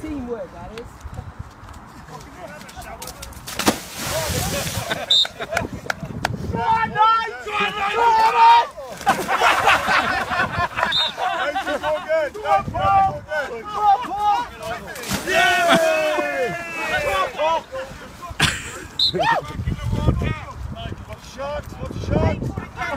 Teamwork, that is. Watch